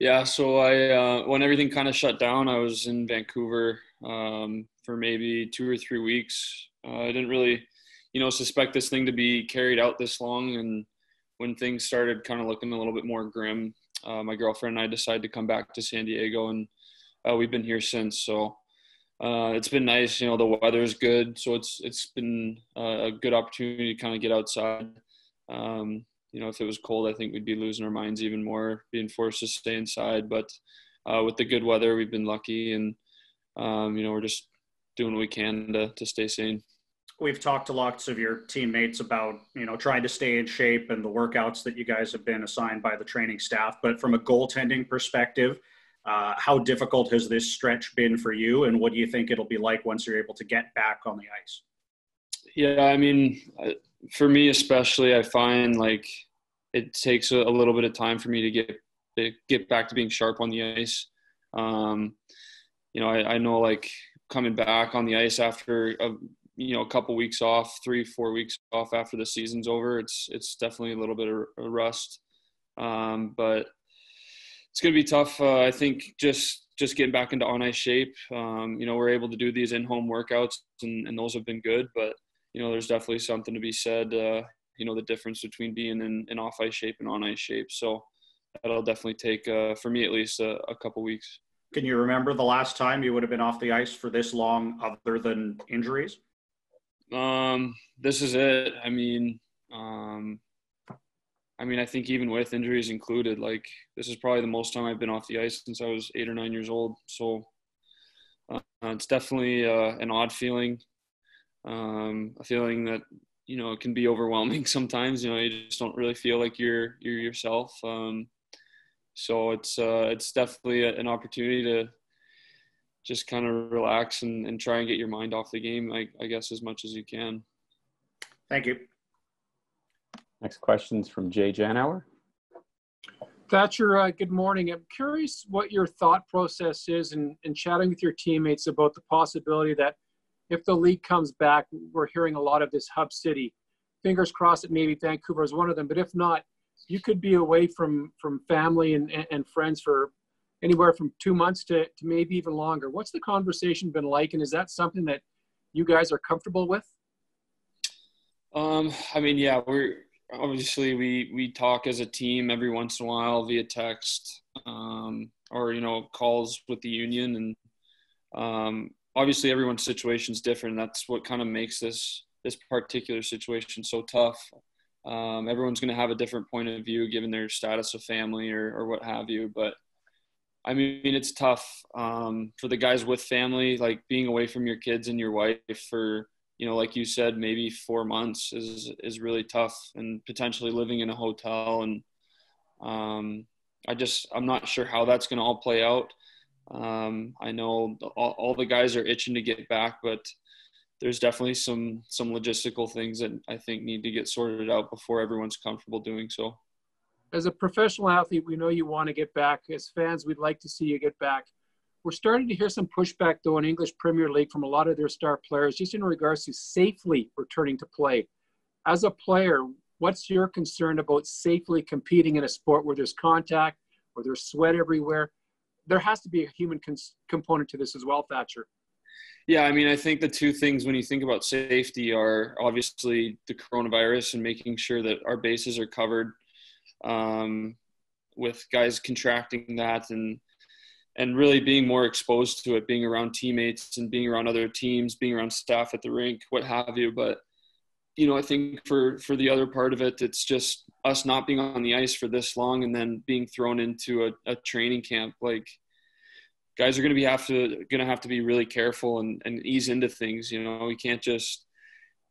Yeah, so I uh, when everything kind of shut down, I was in Vancouver um, for maybe two or three weeks. Uh, I didn't really, you know, suspect this thing to be carried out this long, and when things started kind of looking a little bit more grim, uh, my girlfriend and I decided to come back to San Diego, and uh, we've been here since. So uh, it's been nice. You know, the weather's good, so it's it's been a good opportunity to kind of get outside. Um, you know, if it was cold, I think we'd be losing our minds even more, being forced to stay inside. But uh, with the good weather, we've been lucky, and um, you know, we're just doing what we can to to stay sane. We've talked to lots of your teammates about you know trying to stay in shape and the workouts that you guys have been assigned by the training staff. But from a goaltending perspective, uh, how difficult has this stretch been for you, and what do you think it'll be like once you're able to get back on the ice? Yeah, I mean, for me especially, I find like it takes a, little bit of time for me to get get back to being sharp on the ice. Um, you know, I, I know like coming back on the ice after a you know a couple weeks off, three four weeks off after the season's over, it's it's definitely a little bit of a rust. Um, but it's going to be tough. Uh, I think just just getting back into on ice shape. Um, you know, we're able to do these in home workouts, and, and, those have been good. But you know, there's definitely something to be said. Uh, you know, the difference between being in, in off ice shape and on ice shape. So that'll definitely take, uh, for me at least, a, a couple weeks. Can you remember the last time you would have been off the ice for this long, other than injuries? Um, this is it. I mean, um, I mean, I think even with injuries included, like this is probably the most time I've been off the ice since I was eight or nine years old. So uh, it's definitely uh, an odd feeling, um, a feeling that you know it can be overwhelming sometimes. You know, you just don't really feel like you're you're yourself. Um, so it's uh, it's definitely a, an opportunity to just kind of relax and, and try and get your mind off the game, I, I guess, as much as you can. Thank you. Next question is from Jay Janauer. Thatcher, uh, good morning. I'm curious what your thought process is in, in chatting with your teammates about the possibility that if the league comes back, we're hearing a lot of this hub city. Fingers crossed that maybe Vancouver is one of them, but if not, you could be away from from family and, and friends for anywhere from two months to, to maybe even longer. What's the conversation been like, and is that something that you guys are comfortable with? Um, I mean, yeah, we're obviously we we talk as a team every once in a while via text um, or you know calls with the union and um, obviously everyone's situation is different that's what kind of makes this this particular situation so tough um, everyone's going to have a different point of view given their status of family or, or what have you but i mean it's tough um, for the guys with family like being away from your kids and your wife for you know, like you said, maybe four months is is really tough, and potentially living in a hotel. And um, I just I'm not sure how that's going to all play out. Um, I know all, all the guys are itching to get back, but there's definitely some some logistical things that I think need to get sorted out before everyone's comfortable doing so. As a professional athlete, we know you want to get back. As fans, we'd like to see you get back. We're starting to hear some pushback, though, in English Premier League from a lot of their star players, just in regards to safely returning to play. As a player, what's your concern about safely competing in a sport where there's contact, where there's sweat everywhere? There has to be a human cons- component to this as well, Thatcher. Yeah, I mean, I think the two things when you think about safety are obviously the coronavirus and making sure that our bases are covered um, with guys contracting that and and really being more exposed to it, being around teammates and being around other teams, being around staff at the rink, what have you. But you know, I think for for the other part of it, it's just us not being on the ice for this long and then being thrown into a, a training camp. Like guys are going to be have to going to have to be really careful and, and ease into things. You know, we can't just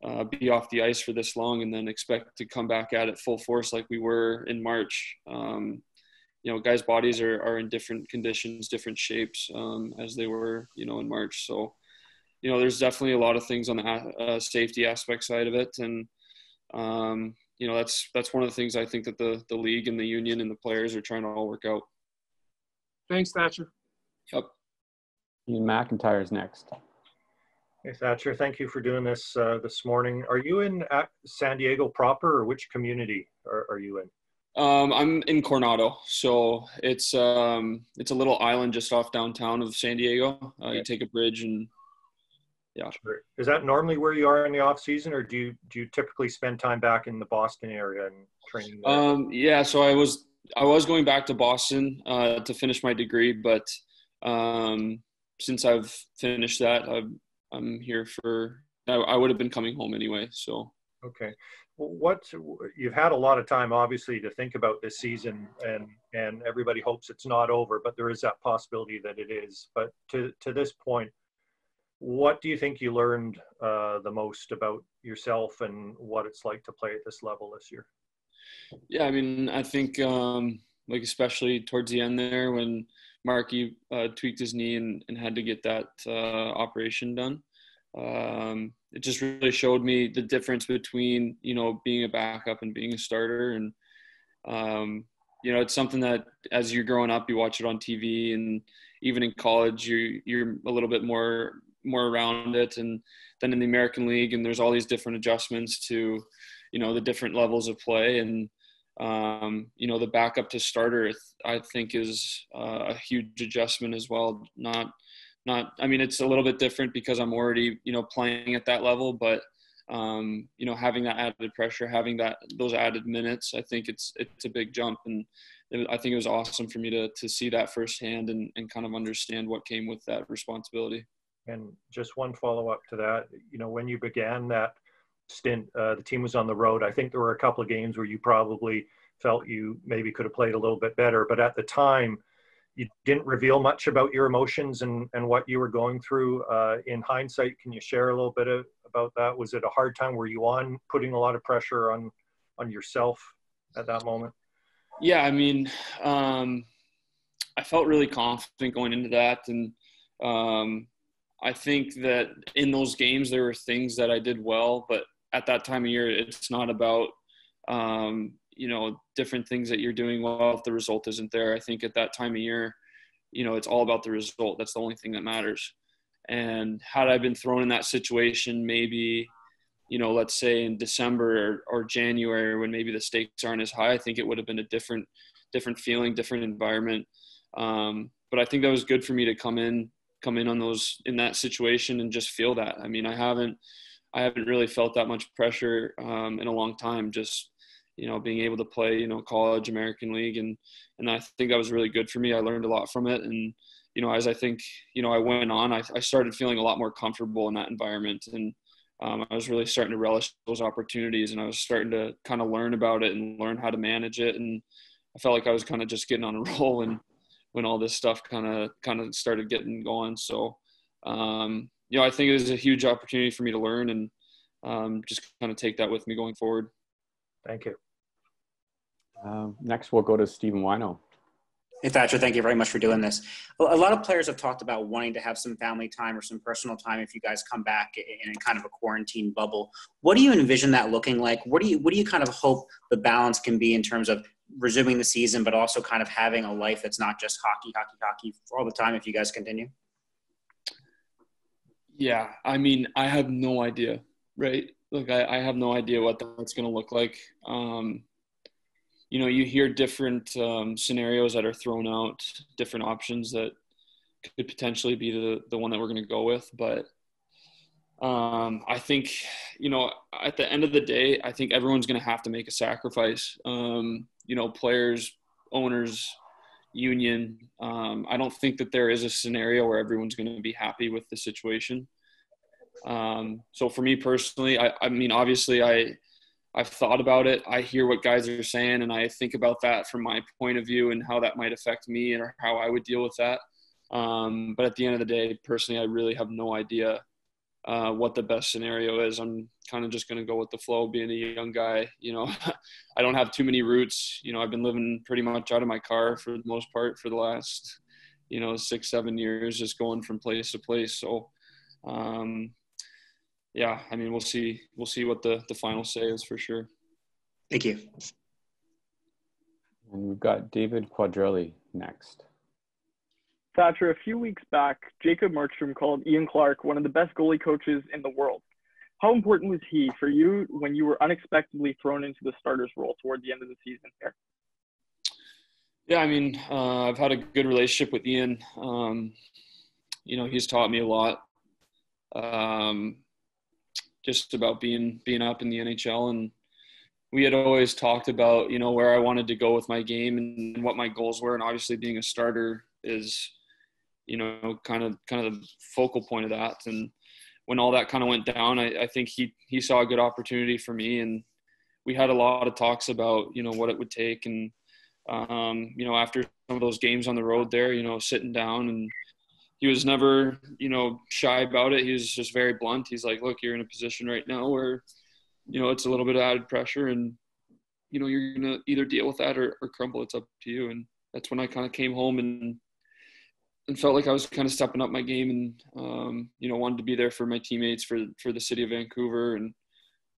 uh, be off the ice for this long and then expect to come back at it full force like we were in March. Um, you know, guys' bodies are, are in different conditions, different shapes um, as they were, you know, in March. So, you know, there's definitely a lot of things on the uh, safety aspect side of it, and um, you know, that's that's one of the things I think that the the league and the union and the players are trying to all work out. Thanks, Thatcher. Yep. Iain MacIntyre is next. Hey Thatcher, thank you for doing this uh, this morning. Are you in San Diego proper, or which community are, are you in? Um, I'm in Coronado, so it's um, it's a little island just off downtown of San Diego. Uh, you take a bridge and yeah. Sure. Is that normally where you are in the off season, or do you do you typically spend time back in the Boston area and training? There? Um, yeah, so I was I was going back to Boston uh, to finish my degree, but um, since I've finished that, I'm I'm here for. I, I would have been coming home anyway. So okay, well, what you've had a lot of time, obviously, to think about this season, and and everybody hopes it's not over, but there is that possibility that it is. But to to this point what do you think you learned uh, the most about yourself and what it's like to play at this level this year? Yeah, I mean, I think um, like especially towards the end there when Marky uh, tweaked his knee and, and, had to get that uh, operation done. Um, it just really showed me the difference between you know being a backup and being a starter, and um, you know it's something that as you're growing up, you watch it on TV, and even in college, you you're a little bit more more around it and then in the American League and there's all these different adjustments to you know the different levels of play. And um, you know the backup to starter I think is uh, a huge adjustment as well. Not not I mean it's a little bit different because I'm already you know playing at that level but um, you know having that added pressure having that those added minutes I think it's it's a big jump. And I think it was awesome for me to to see that firsthand and, and kind of understand what came with that responsibility. And just one follow up to that, you know, when you began that stint, uh, the team was on the road. I think there were a couple of games where you probably felt you maybe could have played a little bit better, but at the time, you didn't reveal much about your emotions and, and what you were going through. Uh, in hindsight, can you share a little bit of, about that? Was it a hard time? Were you on putting a lot of pressure on on yourself at that moment? Yeah, I mean, um, I felt really confident going into that, and um, I think that in those games there were things that I did well, but at that time of year, it's not about um, you know different things that you're doing well if the result isn't there. I think at that time of year, you know, it's all about the result. That's the only thing that matters. And had I been thrown in that situation, maybe you know, let's say in December or, or January when maybe the stakes aren't as high, I think it would have been a different different feeling, different environment. Um, but I think that was good for me to come in come in on those in that situation and just feel that. I mean, I haven't I haven't really felt that much pressure um, in a long time. Just you know, being able to play, you know, college, American League, and and I think that was really good for me. I learned a lot from it, and you know, as I think you know, I went on, I, I started feeling a lot more comfortable in that environment, and um, I was really starting to relish those opportunities, and I was starting to kind of learn about it and learn how to manage it, and I felt like I was kind of just getting on a roll, and when all this stuff kind of kind of started getting going. So, um, you know, I think it was a huge opportunity for me to learn and um, just kind of take that with me going forward. Thank you. Um, next, we'll go to Stephen Whyno. Hey, Thatcher, thank you very much for doing this. A lot of players have talked about wanting to have some family time or some personal time if you guys come back in kind of a quarantine bubble. What do you envision that looking like? What do you what do you kind of hope the balance can be in terms of resuming the season, but also kind of having a life that's not just hockey, hockey, hockey for all the time if you guys continue? Yeah, I mean, I have no idea, right? Like, I, I have no idea what that's going to look like. Um, you know, you hear different um, scenarios that are thrown out, different options that could potentially be the, the one that we're going to go with. But um, I think, you know, at the end of the day, I think everyone's going to have to make a sacrifice. Um, you know, players, owners, union. Um, I don't think that there is a scenario where everyone's going to be happy with the situation. Um, so for me personally, I, I mean, obviously, I I've thought about it. I hear what guys are saying, and I think about that from my point of view and how that might affect me and how I would deal with that. Um, but at the end of the day, personally, I really have no idea uh, what the best scenario is. I'm kind of just going to go with the flow. Being a young guy, you know, I don't have too many roots. You know, I've been living pretty much out of my car for the most part for the last, you know, six seven years, just going from place to place. So, um, yeah, I mean, we'll see. We'll see what the the final say is for sure. Thank you. And we've got David Quadrelli next. Thatcher, a few weeks back, Jacob Markstrom called Ian Clark one of the best goalie coaches in the world. How important was he for you when you were unexpectedly thrown into the starter's role toward the end of the season here? Yeah, I mean, uh, I've had a good relationship with Ian. Um, you know, he's taught me a lot, um, just about being being up in the NHL, and we had always talked about you know where I wanted to go with my game and what my goals were, and obviously being a starter is, you know, kind of kind of the focal point of that. And when all that kind of went down, I, I think he he saw a good opportunity for me, and we had a lot of talks about you know what it would take and um, you know, after some of those games on the road there, you know, sitting down and he was never, you know, shy about it. He was just very blunt. He's like, look, you're in a position right now where, you know, it's a little bit of added pressure and, you know, you're to either deal with that or, or crumble. It's up to you. And that's when I kind of came home and, and felt like I was kind of stepping up my game and, um, you know, wanted to be there for my teammates for, for the city of Vancouver. And,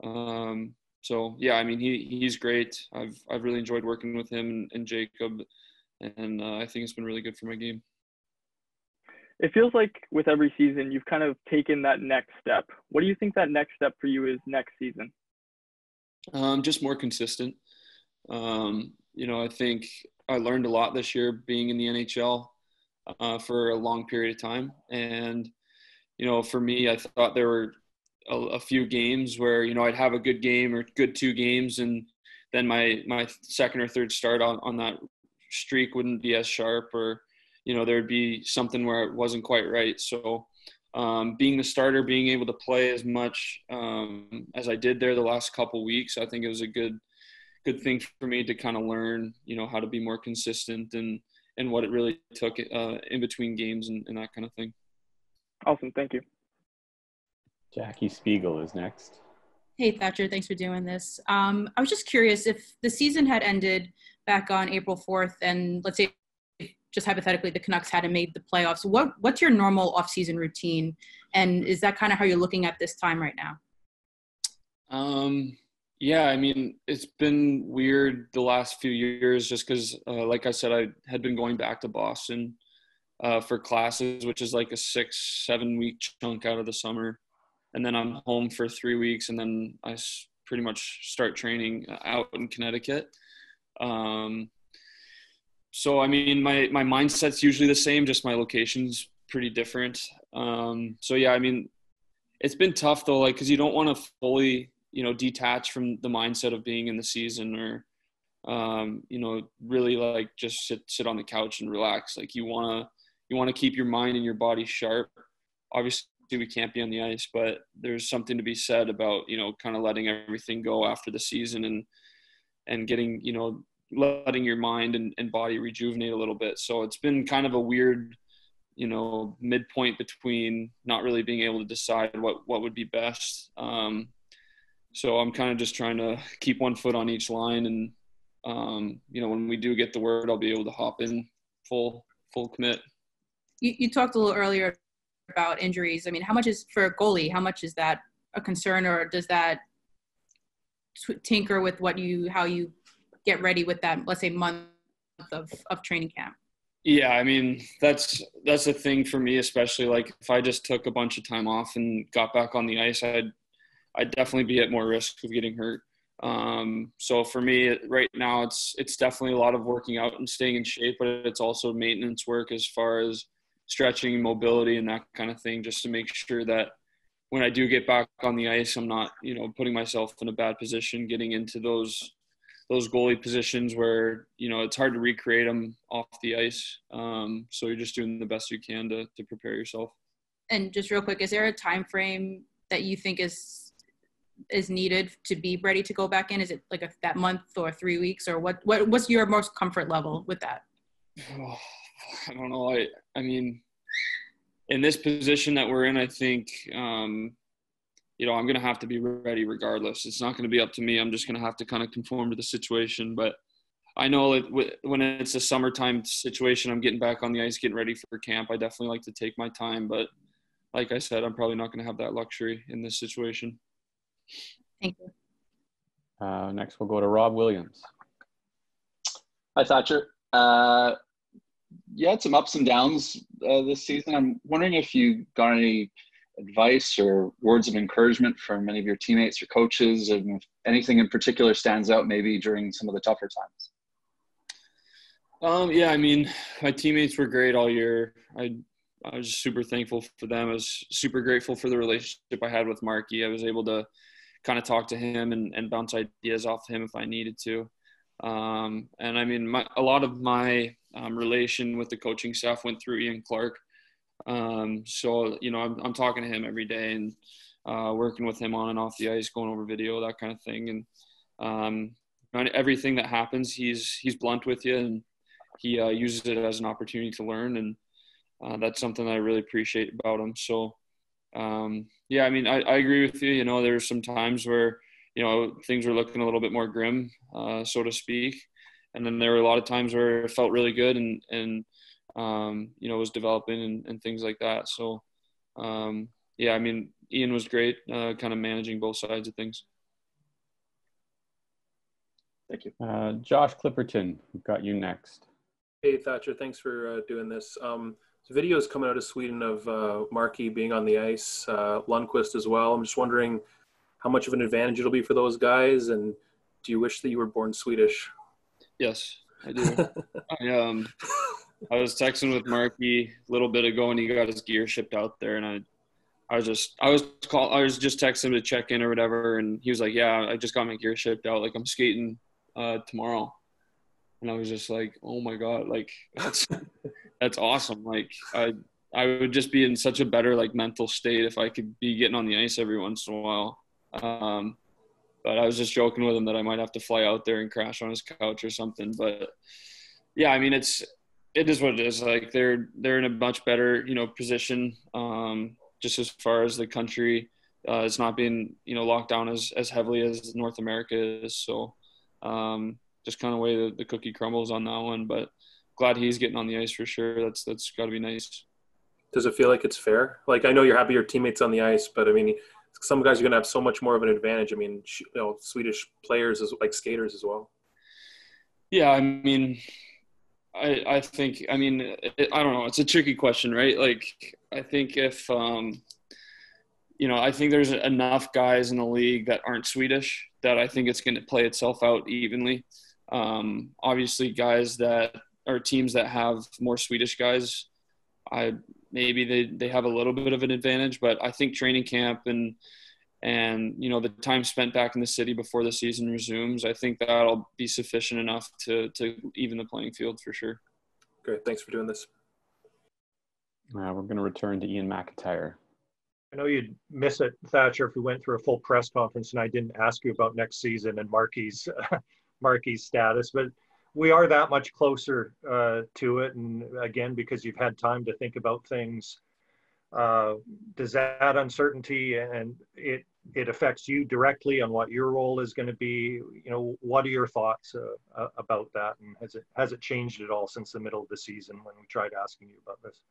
um, so yeah, I mean he he's great. I've I've really enjoyed working with him and, and Jacob, and uh, I think it's been really good for my game. It feels like with every season you've kind of taken that next step. What do you think that next step for you is next season? Um, just more consistent. Um, you know, I think I learned a lot this year being in the NHL uh, for a long period of time, and you know, for me, I thought there were a, a, few games where you know I'd have a good game or good two games, and then my my second or third start on on that streak wouldn't be as sharp, or you know there'd be something where it wasn't quite right. So. Um, being the starter, being able to play as much um, as I did there the last couple weeks, I think it was a good, good thing for me to kind of learn, you know, how to be more consistent and and what it really took uh, in between games and, and that kind of thing. Awesome, thank you. Jackie Spiegel is next. Hey, Thatcher, thanks for doing this. Um, I was just curious if the season had ended back on April 4th, and let's say just hypothetically the Canucks hadn't made the playoffs, what, what's your normal offseason routine? And is that kind of how you're looking at this time right now? Um, yeah, I mean, it's been weird the last few years just because, uh, like I said, I had been going back to Boston uh, for classes, which is like a six, seven week chunk out of the summer and then I'm home for three weeks, and then I pretty much start training uh, out in Connecticut. Um, so I mean, my my mindset's usually the same, just my location's pretty different. Um, so yeah, I mean, it's been tough though, like because you don't want to fully, you know, detach from the mindset of being in the season or, um, you know, really like just sit sit on the couch and relax. Like you wanna you want to keep your mind and your body sharp. Obviously, we can't be on the ice, but there's something to be said about you know kind of letting everything go after the season and and getting you know letting your mind and, and body rejuvenate a little bit. So it's been kind of a weird you know midpoint between not really being able to decide what what would be best. Um, so I'm kind of just trying to keep one foot on each line, and um, you know when we do get the word, I'll be able to hop in full full commit. You, you talked a little earlier about injuries. I mean, how much is for a goalie? How much is that a concern, or does that tinker with what you how you get ready with that? Let's say month of of training camp. Yeah, I mean that's that's a thing for me, especially like if I just took a bunch of time off and got back on the ice, I'd I'd definitely be at more risk of getting hurt. Um, so for me right now, it's it's definitely a lot of working out and staying in shape, but it's also maintenance work as far as stretching, mobility, and that kind of thing, just to make sure that when I do get back on the ice, I'm not, you know, putting myself in a bad position, getting into those those goalie positions where you know it's hard to recreate them off the ice. Um, so you're just doing the best you can to to prepare yourself. And just real quick, is there a time frame that you think is is needed to be ready to go back in? Is it like a, that month or three weeks, or what? What what's your most comfort level with that? I don't know. I I mean, in this position that we're in, I think um, you know I'm going to have to be ready regardless. It's not going to be up to me. I'm just going to have to kind of conform to the situation. But I know that when it's a summertime situation, I'm getting back on the ice, getting ready for camp. I definitely like to take my time, but like I said, I'm probably not going to have that luxury in this situation. Thank you. Uh, next, we'll go to Rob Williams. Hi, Thatcher. Uh, you had some ups and downs uh, this season. I'm wondering if you got any advice or words of encouragement from any of your teammates or coaches, and if anything in particular stands out maybe during some of the tougher times. Um, yeah, I mean, my teammates were great all year. I I was super thankful for them. I was super grateful for the relationship I had with Marky. I was able to kind of talk to him and, and bounce ideas off him if I needed to. Um, and I mean, my, a lot of my um, relation with the coaching staff went through Ian Clark. Um, so, you know, I'm, I'm talking to him every day and uh, working with him on and off the ice, going over video, that kind of thing. And um, everything that happens, he's, he's blunt with you and he uh, uses it as an opportunity to learn. And uh, that's something that I really appreciate about him. So, um, yeah, I mean, I, I agree with you. You know, there's some times where, you know, things were looking a little bit more grim, uh, so to speak. And then there were a lot of times where it felt really good and, and um, you know, was developing and, and things like that. So, um, yeah, I mean, Ian was great, uh, kind of managing both sides of things. Thank you. Uh, Josh Clipperton, we've got you next. Hey, Thatcher, thanks for uh, doing this. Um, videos coming out of Sweden of uh, Marky being on the ice, uh, Lundqvist as well. I'm just wondering how much of an advantage it'll be for those guys, and do you wish that you were born Swedish? Yes, I do. I, um, I was texting with Marky a little bit ago, and he got his gear shipped out there, and I, I was just, I was call, I was just texting him to check in or whatever, and he was like, "Yeah, I just got my gear shipped out. Like I'm skating uh, tomorrow." And I was just like, "Oh my god! Like that's that's awesome. Like I I would just be in such a better like mental state if I could be getting on the ice every once in a while. Um, but I was just joking with him that I might have to fly out there and crash on his couch or something. But yeah, I mean it's it is what it is. Like they're they're in a much better you know position um, just as far as the country. Uh, it's not being you know locked down as as heavily as North America is. So um, just kind of way the, the cookie crumbles on that one, but glad he's getting on the ice for sure. That's that's got to be nice. Does it feel like it's fair? Like I know you're happy your teammates on the ice, but I mean, some guys are going to have so much more of an advantage. I mean, you know, Swedish players as like skaters as well. Yeah, I mean, I I think I mean it, I don't know. It's a tricky question, right? Like I think if um, you know, I think there's enough guys in the league that aren't Swedish that I think it's going to play itself out evenly. Um, obviously, guys that are teams that have more Swedish guys, I maybe they, they have a little bit of an advantage, but I think training camp and and you know the time spent back in the city before the season resumes, I think that'll be sufficient enough to to even the playing field for sure. Great, thanks for doing this. Uh, we're going to return to Iain MacIntyre. I know you'd miss it, Thatcher, if we went through a full press conference and I didn't ask you about next season and Marky's Marky's status, but we are that much closer uh, to it. And again, because you've had time to think about things, uh, does that uncertainty and it it affects you directly on what your role is going to be? You know, what are your thoughts uh, about that, and has it has it changed at all since the middle of the season when we tried asking you about this?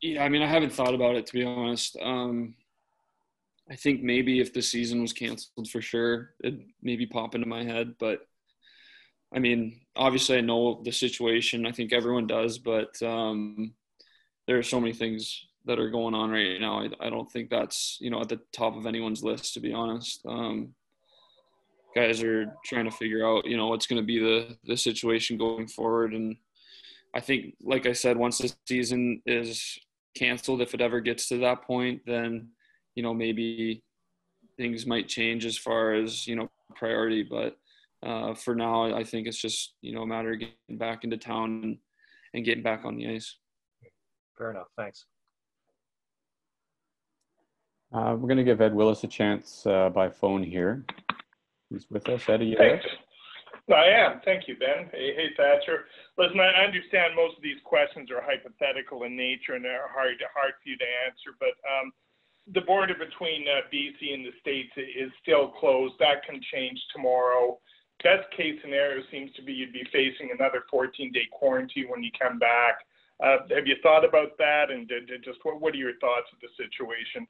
Yeah, I mean, I haven't thought about it to be honest. Um, I think maybe if the season was canceled for sure, it maybe pop into my head, but I mean, obviously, I know the situation. I think everyone does, but um, there are so many things that are going on right now. I, I, don't think that's you know at the top of anyone's list, to be honest. Um, guys are trying to figure out you know what's going to be the the situation going forward, and I think, like I said, once the season is canceled, if it ever gets to that point, then you know maybe things might change as far as you know priority, but uh, for now, I think it's just you know a matter of getting back into town and, and getting back on the ice. Fair enough. Thanks. Uh, we're going to give Ed Willes a chance uh, by phone here. He's with us. Ed, are you Thanks. there? I am. Thank you, Ben. Hey, hey, Thatcher. Listen, I understand most of these questions are hypothetical in nature and they're hard, hard for you to answer, but um, the border between uh, BC and the States is still closed. That can change tomorrow best case scenario seems to be you'd be facing another 14 day quarantine when you come back. Uh, have you thought about that? And did, did just what, what are your thoughts of the situation?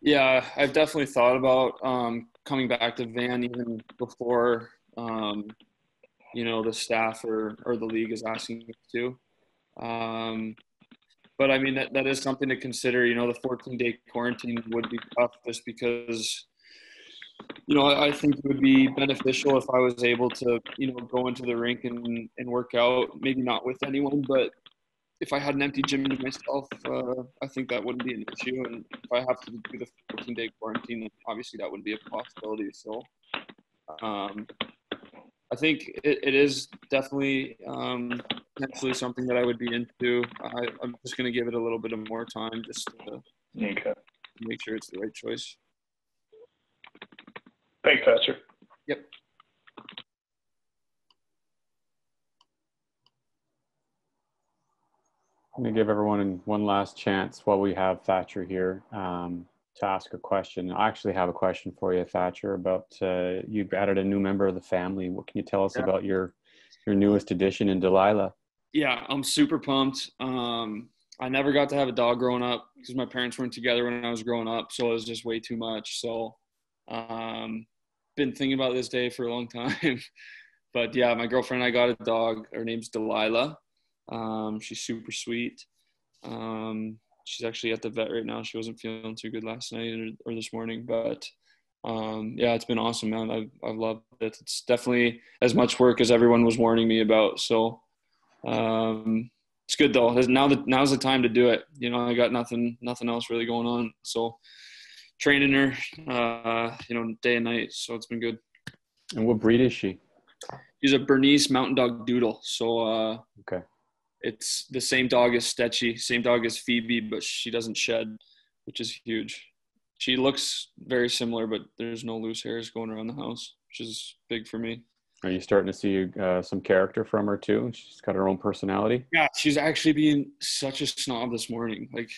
Yeah, I've definitely thought about um, coming back to Van even before um, you know the staff or, or the league is asking me to. Um, but I mean that, that is something to consider. You know, the 14 day quarantine would be tough just because you know, I think it would be beneficial if I was able to, you know, go into the rink and, and work out, maybe not with anyone, but if I had an empty gym to myself, uh, I think that wouldn't be an issue. And if I have to do the 14 day quarantine, obviously that wouldn't be a possibility. So, um, I think it, it is definitely um, potentially something that I would be into. I, am just going to give it a little bit of more time just to okay. make sure it's the right choice. Thanks, Thatcher. Yep. I'm going to give everyone one last chance while we have Thatcher here um, to ask a question. I actually have a question for you, Thatcher, about uh, you've added a new member of the family. What can you tell us yeah. about your your newest addition in Delilah? Yeah, I'm super pumped. Um, I never got to have a dog growing up because my parents weren't together when I was growing up, so it was just way too much. So, um, been thinking about this day for a long time. but yeah, my girlfriend and I got a dog. Her name's Delilah. Um, she's super sweet. Um, she's actually at the vet right now. She wasn't feeling too good last night or, or this morning, but um, yeah, it's been awesome, man. I've, I've loved it. It's definitely as much work as everyone was warning me about. So um, it's good though. Now that now's the time to do it. You know, I got nothing, nothing else really going on. So training her, uh, you know, day and night. So it's been good. And what breed is she? She's a Bernese Mountain Dog Doodle. So uh, okay, it's the same dog as Stetchy, same dog as Phoebe, but she doesn't shed, which is huge. She looks very similar, but there's no loose hairs going around the house, which is big for me. Are you starting to see uh, some character from her too? She's got her own personality. Yeah, she's actually being such a snob this morning. Like,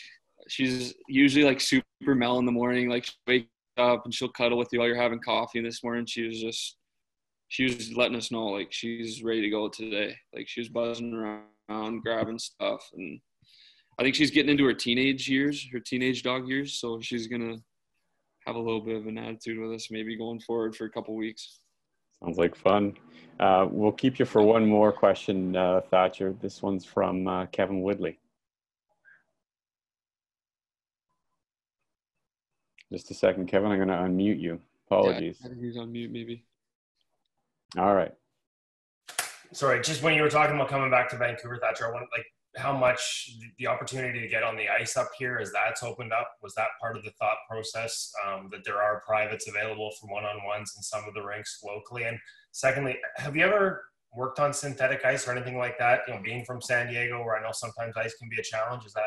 she's usually like super mellow in the morning. Like, she wake up and she'll cuddle with you while you're having coffee. And this morning, she was just, she was letting us know like she's ready to go today. Like, she was buzzing around around grabbing stuff and I think she's getting into her teenage years, her teenage dog years, so she's gonna have a little bit of an attitude with us, maybe going forward for a couple weeks. Sounds like fun. Uh, we'll keep you for one more question, uh, Thatcher. This one's from uh, Kevin Woodley. Just a second, Kevin. I'm going to unmute you. Apologies. Yeah, he's on mute, maybe. All right sorry, just when you were talking about coming back to Vancouver, Thatcher, I want like how much the opportunity to get on the ice up here as that's opened up was that part of the thought process um, that there are privates available for one-on-ones in some of the rinks locally and secondly have you ever worked on synthetic ice or anything like that you know being from san diego where i know sometimes ice can be a challenge is that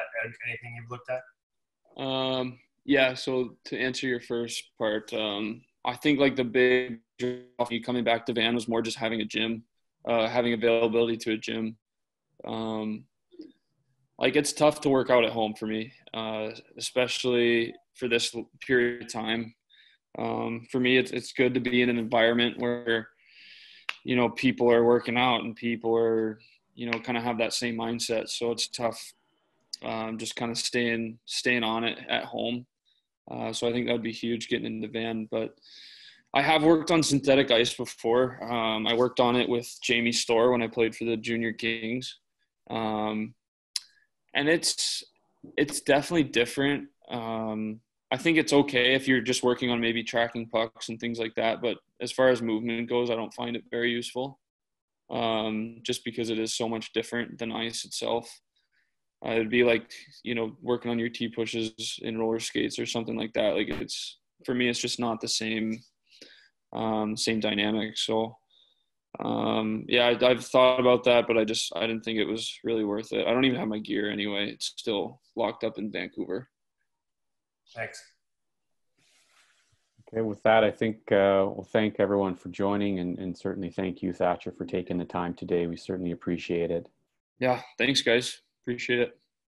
anything you've looked at um, yeah so to answer your first part um, i think like the big you coming back to van was more just having a gym uh, having availability to a gym. Um, like it's tough to work out at home for me, uh, especially for this period of time. Um, for me, it's it's good to be in an environment where you know people are working out and people are you know kind of have that same mindset. So it's tough, um, just kind of staying staying on it at home. Uh, so I think that would be huge getting in the van, but I have worked on synthetic ice before. Um, I worked on it with Jamie Storr when I played for the Junior Kings, um, and it's it's definitely different. Um, I think it's okay if you're just working on maybe tracking pucks and things like that. But as far as movement goes, I don't find it very useful, um, just because it is so much different than ice itself. Uh, it'd be like you know working on your T pushes in roller skates or something like that. Like it's for me, it's just not the same um, same dynamic. So um, yeah, I, have thought about that, but I just I didn't think it was really worth it. I don't even have my gear anyway; it's still locked up in Vancouver. Thanks. Okay, with that, I think uh, we'll thank everyone for joining, and, and certainly thank you, Thatcher, for taking the time today. We certainly appreciate it. Yeah, thanks, guys. Appreciate it.